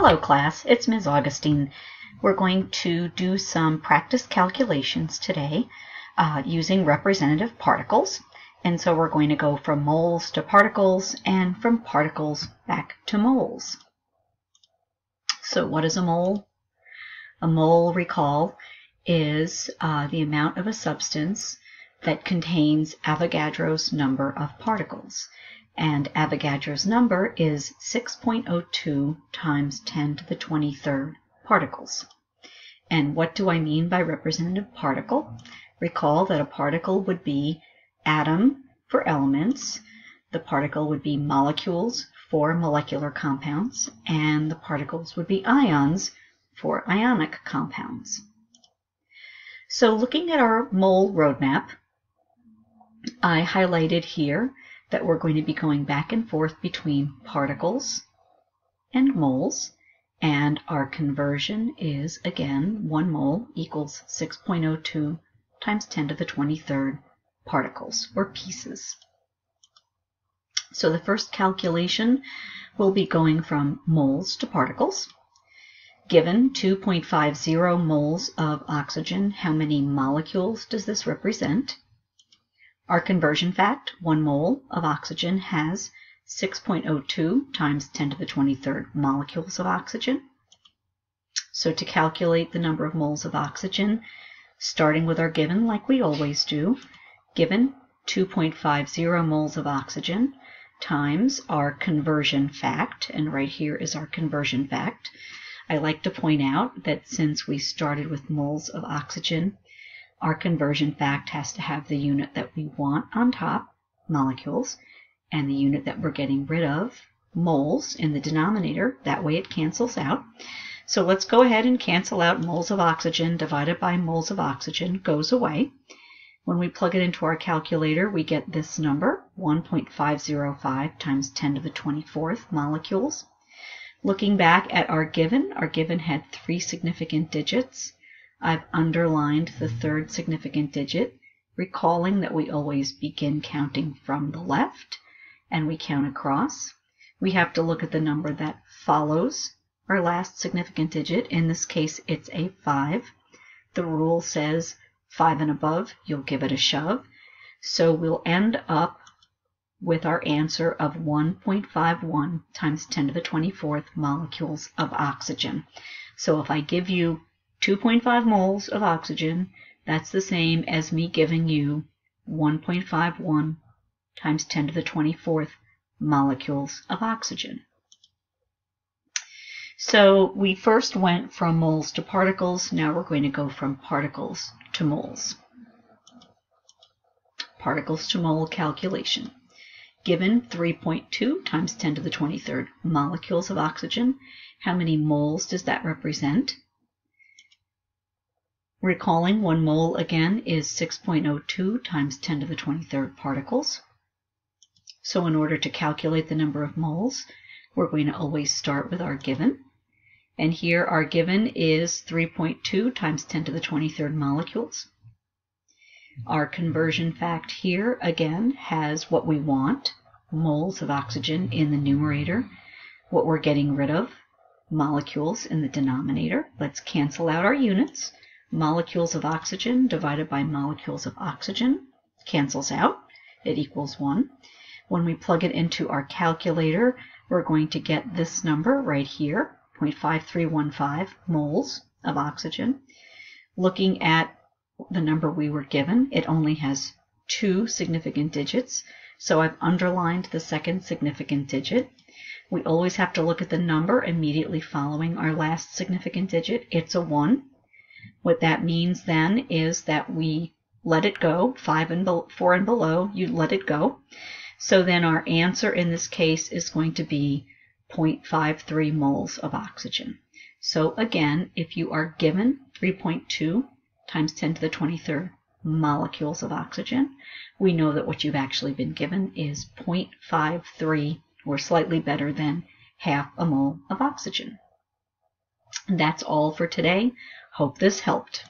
Hello class, it's Ms. Agostine. We're going to do some practice calculations today uh, using representative particles. And so we're going to go from moles to particles and from particles back to moles. So what is a mole? A mole, recall, is uh, the amount of a substance that contains Avogadro's number of particles and Avogadro's number is 6.02 times 10 to the 23rd particles. And what do I mean by representative particle? Recall that a particle would be atom for elements, the particle would be molecules for molecular compounds, and the particles would be ions for ionic compounds. So looking at our mole roadmap, I highlighted here that we're going to be going back and forth between particles and moles. And our conversion is, again, 1 mole equals 6.02 times 10 to the 23rd particles, or pieces. So the first calculation will be going from moles to particles. Given 2.50 moles of oxygen, how many molecules does this represent? Our conversion fact, 1 mole of oxygen has 6.02 times 10 to the 23rd molecules of oxygen. So to calculate the number of moles of oxygen, starting with our given like we always do, given 2.50 moles of oxygen times our conversion fact, and right here is our conversion fact. I like to point out that since we started with moles of oxygen, our conversion fact has to have the unit that we want on top, molecules, and the unit that we're getting rid of, moles, in the denominator. That way it cancels out. So let's go ahead and cancel out moles of oxygen divided by moles of oxygen goes away. When we plug it into our calculator, we get this number, 1.505 times 10 to the 24th molecules. Looking back at our given, our given had three significant digits. I've underlined the third significant digit, recalling that we always begin counting from the left and we count across. We have to look at the number that follows our last significant digit. In this case, it's a 5. The rule says 5 and above, you'll give it a shove. So we'll end up with our answer of 1.51 times 10 to the 24th molecules of oxygen. So if I give you 2.5 moles of oxygen, that's the same as me giving you 1.51 times 10 to the 24th molecules of oxygen. So we first went from moles to particles, now we're going to go from particles to moles. Particles to mole calculation. Given 3.2 times 10 to the 23rd molecules of oxygen, how many moles does that represent? Recalling 1 mole again is 6.02 times 10 to the 23rd particles. So in order to calculate the number of moles, we're going to always start with our given. And here our given is 3.2 times 10 to the 23rd molecules. Our conversion fact here, again, has what we want, moles of oxygen in the numerator, what we're getting rid of, molecules in the denominator. Let's cancel out our units molecules of oxygen divided by molecules of oxygen cancels out. It equals 1. When we plug it into our calculator, we're going to get this number right here, 0.5315 moles of oxygen. Looking at the number we were given, it only has two significant digits, so I've underlined the second significant digit. We always have to look at the number immediately following our last significant digit. It's a 1. What that means then is that we let it go, five and be- four and below, you let it go. So then our answer in this case is going to be 0.53 moles of oxygen. So again, if you are given 3.2 times 10 to the 23rd molecules of oxygen, we know that what you've actually been given is 0.53 or slightly better than half a mole of oxygen. That's all for today. Hope this helped.